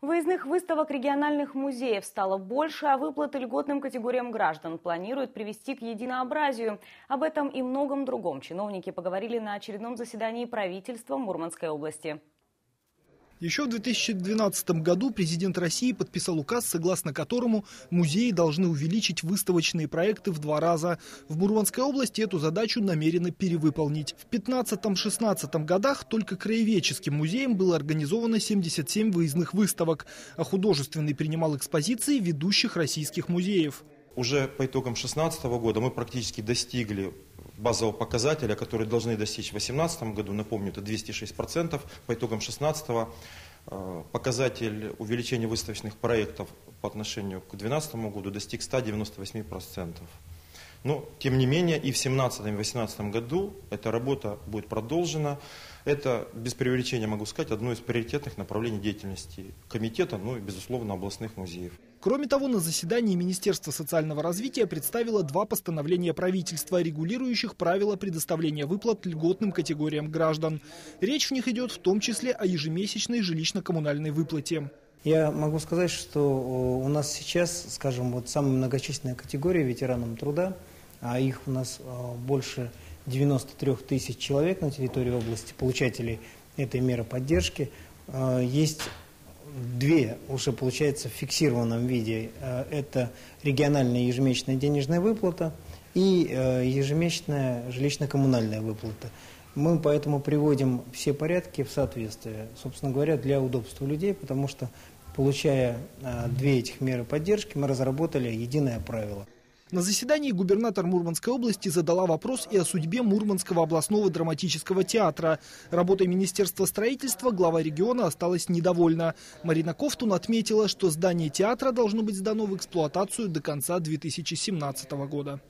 Выездных выставок региональных музеев стало больше, а выплаты льготным категориям граждан планируют привести к единообразию. Об этом и многом другом чиновники поговорили на очередном заседании правительства Мурманской области. Еще в 2012 году президент России подписал указ, согласно которому музеи должны увеличить выставочные проекты в два раза. В Мурманской области эту задачу намерены перевыполнить. В 15-16 годах только краеведческим музеем было организовано 77 выездных выставок, а художественный принимал экспозиции ведущих российских музеев. Уже по итогам 2016 года мы практически достигли базового показателя, который должны достичь в 2018 году. Напомню, это 206%. По итогам 2016 э, показатель увеличения выставочных проектов по отношению к 2012 году достиг 198%. Но, тем не менее, и в 2017 и 2018 году эта работа будет продолжена. Это, без преувеличения могу сказать, одно из приоритетных направлений деятельности комитета, ну и, безусловно, областных музеев. Кроме того, на заседании Министерства социального развития представило два постановления правительства, регулирующих правила предоставления выплат льготным категориям граждан. Речь в них идет в том числе о ежемесячной жилищно-коммунальной выплате. Я могу сказать, что у нас сейчас, скажем, вот самая многочисленная категория ветеранам труда, а их у нас э, больше 93 тысяч человек на территории области, получателей этой меры поддержки, э, есть две уже, получается, в фиксированном виде. Э, это региональная ежемесячная денежная выплата и ежемесячная жилищно-коммунальная выплата. Мы поэтому приводим все порядки в соответствие, собственно говоря, для удобства людей, потому что, получая две этих меры поддержки, мы разработали единое правило – на заседании губернатор Мурманской области задала вопрос и о судьбе Мурманского областного драматического театра. Работой Министерства строительства глава региона осталась недовольна. Марина Ковтун отметила, что здание театра должно быть сдано в эксплуатацию до конца 2017 года.